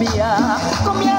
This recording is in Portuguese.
cumbia, comia